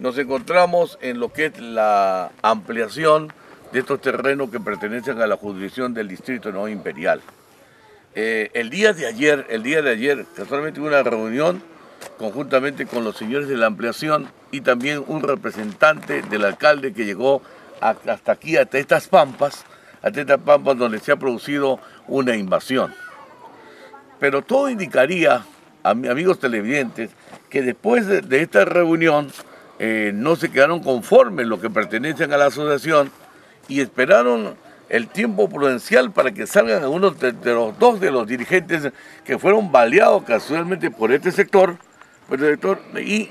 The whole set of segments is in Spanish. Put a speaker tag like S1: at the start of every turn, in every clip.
S1: Nos encontramos en lo que es la ampliación de estos terrenos que pertenecen a la jurisdicción del Distrito No Imperial. Eh, el día de ayer, el día de ayer, casualmente hubo una reunión conjuntamente con los señores de la ampliación y también un representante del alcalde que llegó hasta aquí, hasta estas pampas, hasta estas pampas donde se ha producido una invasión. Pero todo indicaría, amigos televidentes, que después de, esta reunión eh, no se quedaron conformes los que pertenecen a la asociación y esperaron el tiempo prudencial para que salgan algunos de, los dos de los dirigentes que fueron baleados casualmente por este sector, por sector y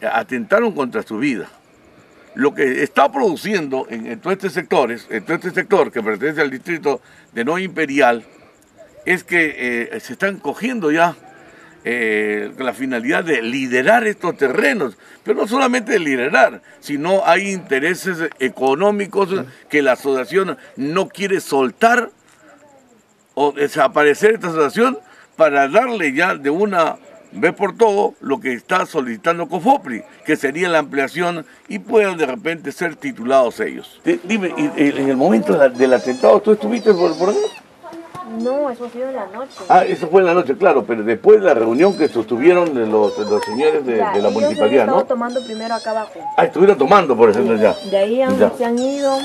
S1: atentaron contra su vida. Lo que está produciendo en, todos estos sectores, en todo este sector que pertenece al distrito de No Imperial, es que eh, se están cogiendo ya eh, la finalidad de liderar estos terrenos, pero no solamente de liderar, sino hay intereses económicos que la asociación no quiere soltar o desaparecer esta asociación para darle ya de una vez por todo lo que está solicitando COFOPRI, que sería la ampliación y puedan de repente ser titulados ellos. Dime, en el momento del atentado, ¿tú estuviste por, por
S2: no, eso ha sido en la noche.
S1: Ah, eso fue en la noche, claro, pero después de la reunión que sostuvieron los, los señores de, la municipalidad, ¿no?
S2: tomando primero acá abajo.
S1: Ah, estuvieron tomando, por ejemplo, ya.
S2: De ahí se han ido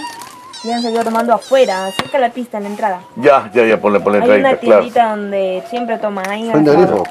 S2: y han seguido tomando afuera, cerca de la pista, en la entrada.
S1: Ya, ya, ya, por la, por la
S2: Hay una tiendita donde siempre toman ahí.
S3: Frente al grifo.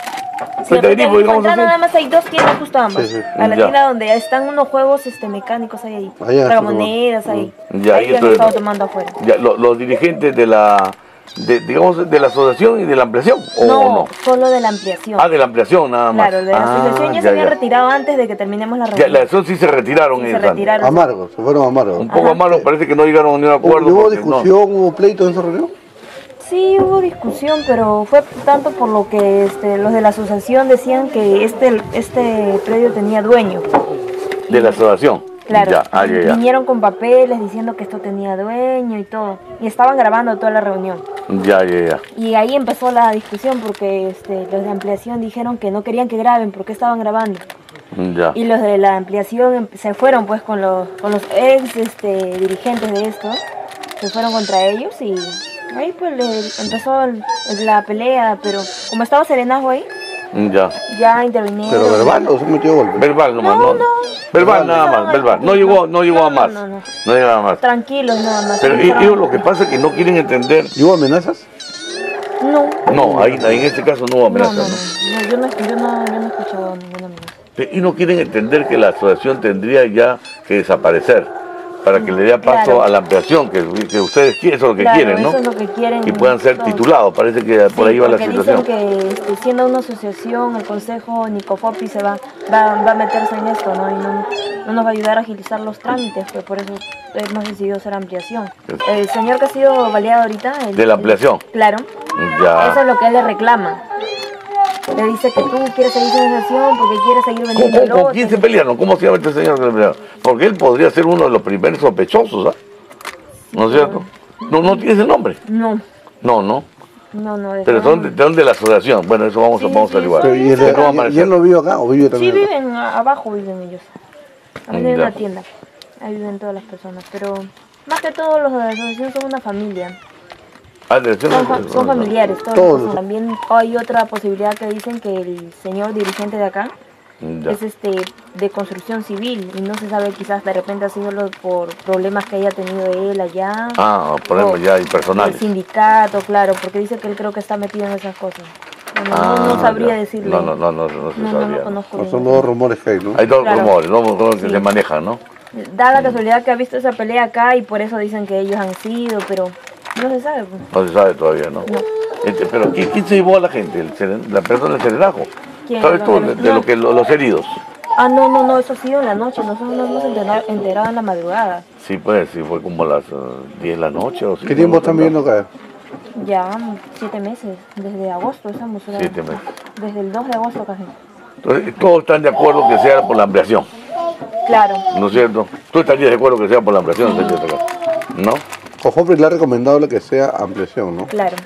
S2: Sí, grifo, digamos así. nada más hay dos tiendas justo ambas. Sí, sí. A la tienda donde están unos juegos este, mecánicos ahí. ahí monedas ahí. Ya, ahí han estado tomando afuera.
S1: Ya, los dirigentes de la de, digamos, de la asociación y de la ampliación, ¿o no, no?
S2: solo de la ampliación.
S1: Ah, de la ampliación nada más.
S2: Claro, de la ah, asociación ya, se había retirado antes de que terminemos la reunión.
S1: Ya, la asociación sí se retiraron.
S2: Sí, se retiraron.
S3: Amargos, se fueron amargos.
S1: Un poco amargos, parece que no llegaron a ningún acuerdo.
S3: ¿Hubo discusión, hubo pleito en esa reunión?
S2: Sí, hubo discusión, pero fue tanto por lo que este, los de la asociación decían que este, este predio tenía dueño.
S1: ¿De la asociación?
S2: Claro, ah, vinieron con papeles diciendo que esto tenía dueño y todo. Y estaban grabando toda la reunión.
S1: Ya, ya, ya.
S2: Y ahí empezó la discusión porque este, los de ampliación dijeron que no querían que graben porque estaban grabando. Ya. Y los de la ampliación em, se fueron pues con los, con los ex este, dirigentes de esto. Se fueron contra ellos y ahí pues empezó la pelea, pero como estaba Serenajo ahí,
S1: ya.
S2: Ya intervinieron.
S3: ¿Pero verbal o se metió golpe?
S1: Verbal nomás, no. no. Verbal nada más, verbal. No llegó, no llegó a más. No, no, no. llegó a más.
S2: Tranquilos nada más.
S1: Pero ellos lo que pasa es que no quieren entender.
S3: ¿Hubo amenazas?
S2: No.
S1: No, ahí, ahí en este caso no hubo amenazas.
S2: No, no, yo no, yo no, yo no he escuchado ninguna amenaza.
S1: Y no quieren entender que la asociación tendría ya que desaparecer para que le dé paso a la ampliación, que, ustedes quieren, eso es lo que quieren, ¿no?
S2: Eso es lo que quieren.
S1: Y puedan ser titulados, parece que por ahí va la situación.
S2: Dicen que este, siendo una asociación, el Consejo Nicofopi se va, va, va, a meterse en esto, ¿no? Y no, no, nos va a ayudar a agilizar los trámites, pues por eso hemos decidido hacer ampliación. El señor que ha sido baleado ahorita...
S1: ¿De la ampliación?
S2: claro. Ya. Eso es lo que él le reclama le dice que tú quieres seguir su negociación porque quieres seguir vendiendo
S1: ¿Con, quién se pelearon? ¿Cómo se llama este señor que le Porque él podría ser uno de los primeros sospechosos, ¿ah? ¿No es cierto? No, no tiene ese nombre.
S2: No.
S1: No, no.
S2: No, no.
S1: Pero ¿de dónde la asociación? Bueno, eso vamos, a, vamos a averiguar.
S3: ¿Y, él, no vive acá o vive también?
S2: Sí, viven abajo, viven ellos. Viven en una tienda. Ahí viven todas las personas. Pero más que todo los de la asociación son una familia.
S1: Ah,
S2: son, familiares, todos. También hay otra posibilidad que dicen que el señor dirigente de acá es este de construcción civil y no se sabe quizás de repente ha sido por problemas que haya tenido él allá.
S1: Ah, problemas ya y personales.
S2: El sindicato, claro, porque dice que él creo que está metido en esas cosas. No, no, ah, sabría decirle.
S1: No, no, no, no, no, se sabría.
S3: No, son dos rumores que hay, ¿no?
S1: Hay dos rumores, dos que se manejan, ¿no?
S2: Da la casualidad que ha visto esa pelea acá y por eso dicen que ellos han sido, pero no se sabe. Pues.
S1: No se sabe todavía, ¿no? Este, pero ¿quién, se llevó a la gente? ¿La persona del serenajo? ¿Sabes tú? De, lo que los heridos.
S2: Ah, no, no, no, eso ha sido en la noche, nosotros nos hemos enterado, en la madrugada.
S1: Sí, pues, sí, fue como a las 10 uh, de la noche o
S3: ¿Qué tiempo están viendo acá?
S2: Ya, siete meses, desde agosto estamos.
S1: Siete meses.
S2: Desde el 2 de agosto casi.
S1: Entonces, todos están de acuerdo que sea por la ampliación.
S2: Claro.
S1: ¿No es cierto? ¿Tú estarías de acuerdo que sea por la ampliación? ¿No?
S3: Cofopri le ha recomendado lo que sea ampliación, ¿no?
S2: Claro.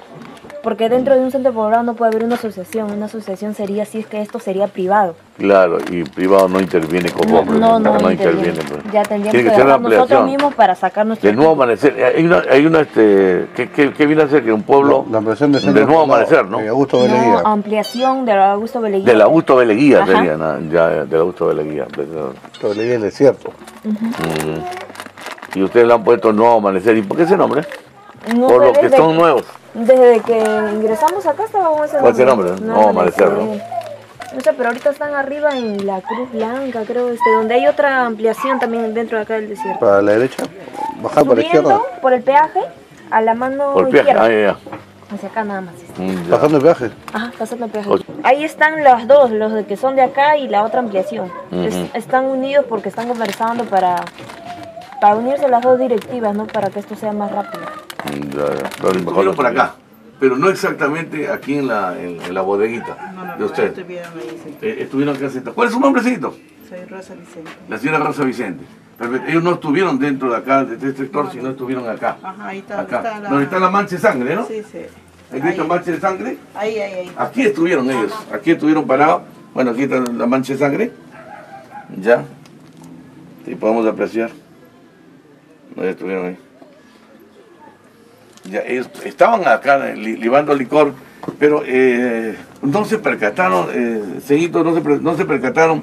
S2: porque dentro de un centro poblado no puede haber una asociación. Una asociación sería si es que esto sería privado.
S1: Claro, y privado no interviene como
S2: no, no, no, interviene. Pues. Ya tendríamos que, que nosotros mismos para sacar nuestro...
S1: De nuevo amanecer. Hay una, hay una este, ¿qué, qué, viene a ser? Que un pueblo...
S3: La, ampliación de,
S1: de nuevo amanecer, ¿no?
S3: De Augusto Beleguía.
S2: No, ampliación de Augusto Beleguía.
S1: De Augusto Beleguía sería, ¿no? ya, de Augusto Beleguía. Augusto
S3: Beleguía es desierto.
S1: Y ustedes le han puesto nuevo amanecer. ¿Y por qué ese nombre? por lo que son nuevos.
S2: Desde que ingresamos acá estaba con ese
S1: nombre. ese nombre? No, amanecer, ¿no?
S2: No sé, pero ahorita están arriba en la Cruz Blanca, creo, este, donde hay otra ampliación también dentro de acá del desierto.
S3: ¿Para la derecha? ¿Bajar
S2: por
S3: la izquierda?
S2: por el peaje, a la mano
S1: por
S2: izquierda.
S1: Ah, ya, ya.
S2: Hacia acá nada más.
S3: Mm, ¿Pasando el peaje?
S2: Ajá, pasando el peaje. Ahí están los dos, los de que son de acá y la otra ampliación. están unidos porque están conversando para, para unirse las dos directivas, ¿no? Para que esto sea más rápido.
S1: Ya, Estuvieron por acá, pero no exactamente aquí en la, en, la bodeguita no, no, de usted. Estuvieron ahí, eh, estuvieron acá sentados. ¿Cuál es su nombrecito?
S4: Soy Rosa Vicente.
S1: La señora Rosa Vicente. Ellos no estuvieron dentro de acá, de este sector, sino estuvieron acá.
S4: Ajá, ahí está.
S1: Acá.
S4: Está
S1: la... Donde está la mancha de sangre, ¿no?
S4: Sí, sí.
S1: ¿Hay visto mancha de sangre?
S4: Ahí, ahí, ahí.
S1: Aquí estuvieron ellos, aquí estuvieron parados. Bueno, aquí está la mancha de sangre. Ya. Y podemos apreciar. No, estuvieron ahí ya, estaban acá libando licor, pero eh, no se percataron, eh, no se, no se percataron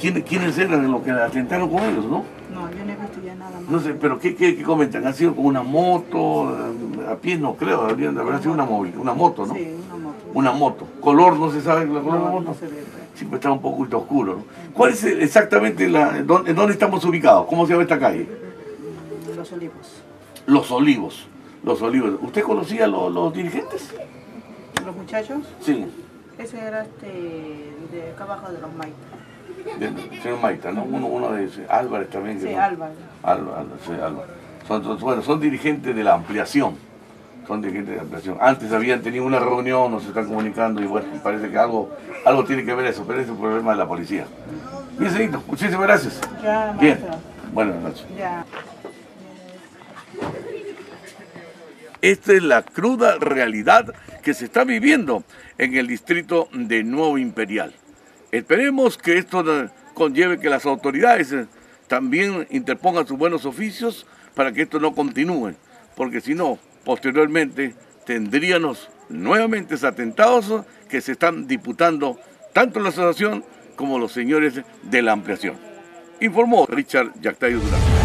S1: quién, quiénes eran los que atentaron con ellos,
S4: ¿no? No, yo no he visto ya nada más.
S1: No sé, pero ¿qué, qué, comentan? ¿Ha sido con una moto? A pie no creo, habría haber sido una, móvil, una moto, ¿no?
S4: Sí, una moto.
S1: Una moto. ¿Color no se sabe la color
S4: de
S1: la moto?
S4: No se ve.
S1: Siempre pues. está un poco oscuro, ¿no? ¿Cuál es exactamente la, dónde, dónde estamos ubicados? ¿Cómo se llama esta calle?
S4: Los Olivos.
S1: Los Olivos. Los Olivos. ¿Usted conocía a los, dirigentes?
S4: ¿Los muchachos?
S1: Sí.
S4: Ese era este, de acá abajo de los Maita.
S1: De, señor Maita, ¿no? Uno, uno de Álvarez también.
S4: Sí, Álvarez.
S1: Álvarez, sí, Álvarez. Son, bueno, son dirigentes de la ampliación. Son dirigentes de la ampliación. Antes habían tenido una reunión, nos están comunicando y bueno, parece que algo, algo tiene que ver eso, pero es un problema de la policía. Bien, señorito, muchísimas gracias.
S4: Ya,
S1: Bien. Buenas noches.
S4: Ya.
S1: Esta es la cruda realidad que se está viviendo en el distrito de Nuevo Imperial. Esperemos que esto conlleve que las autoridades eh, también interpongan sus buenos oficios para que esto no continúe, porque si no, posteriormente tendríamos nuevamente atentados que se están disputando tanto la asociación como los señores de la ampliación. Informó Richard Yactayo Durán.